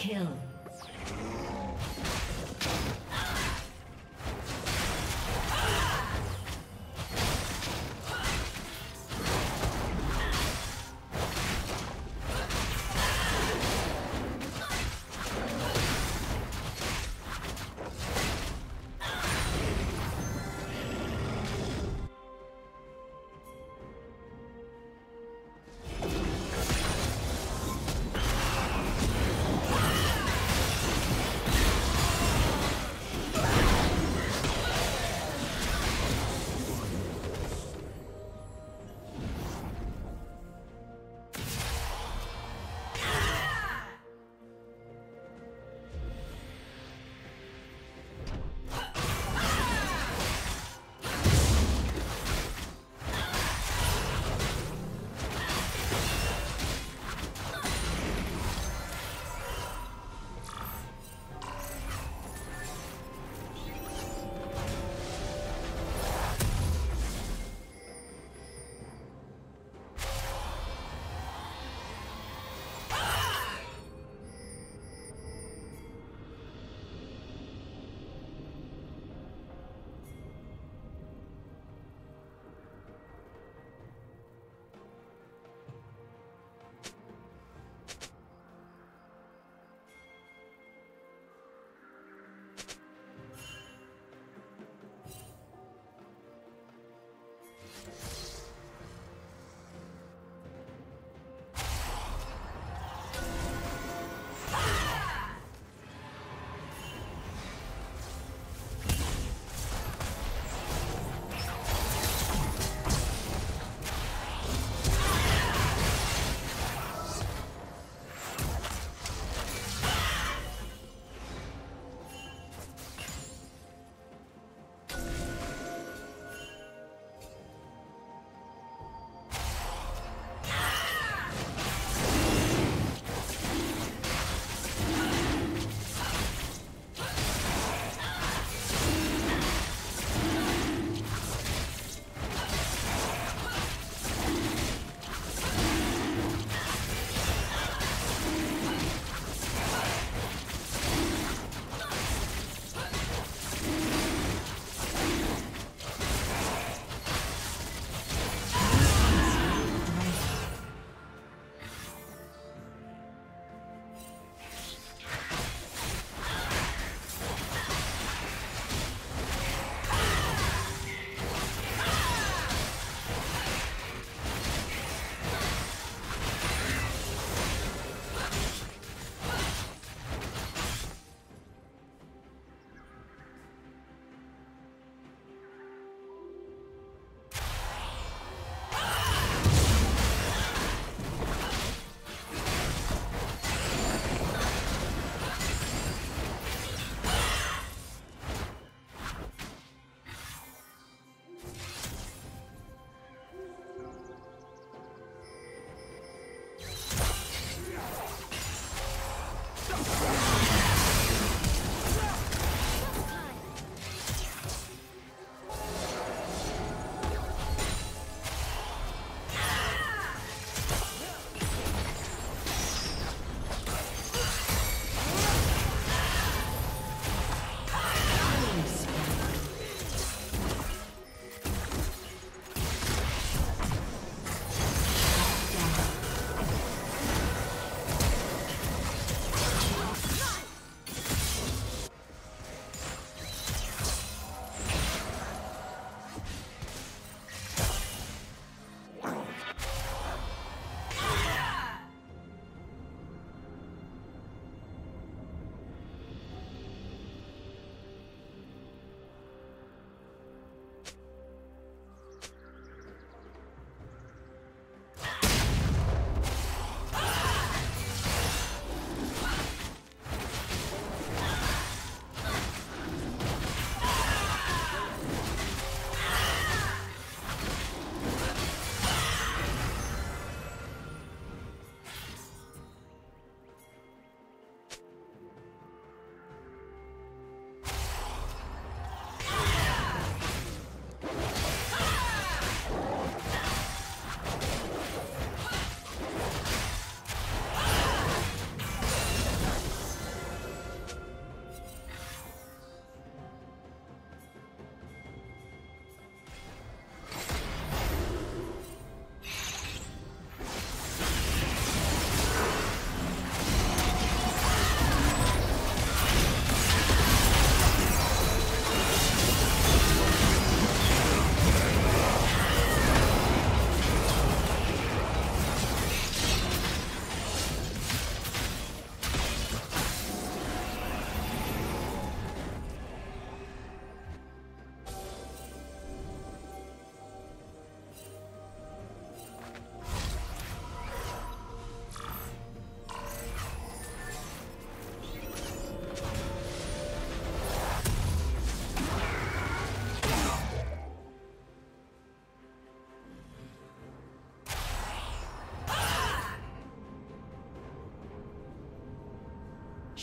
Kill.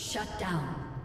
Shut down.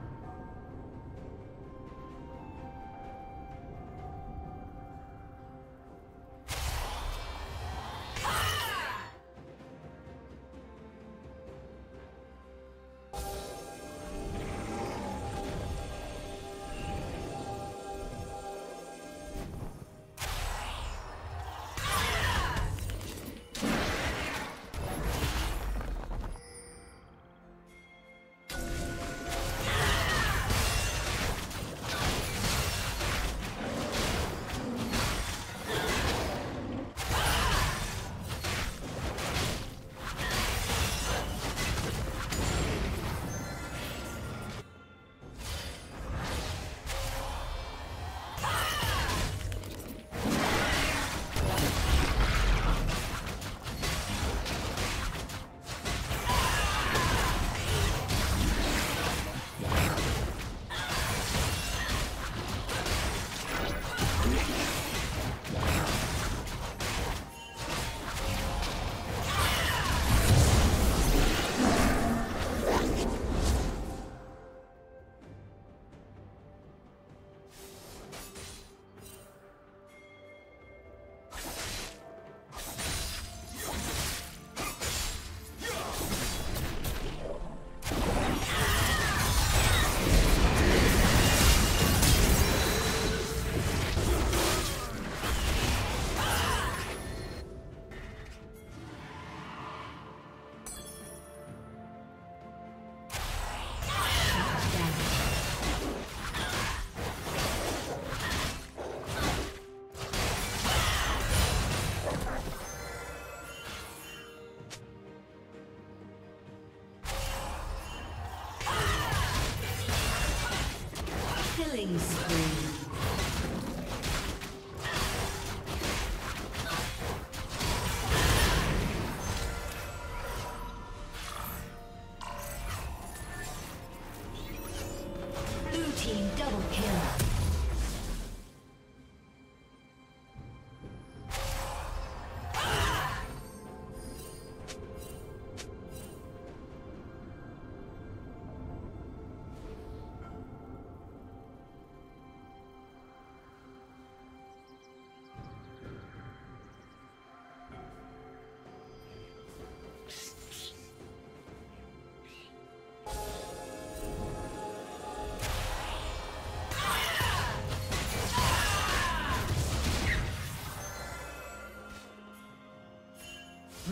Killing spree.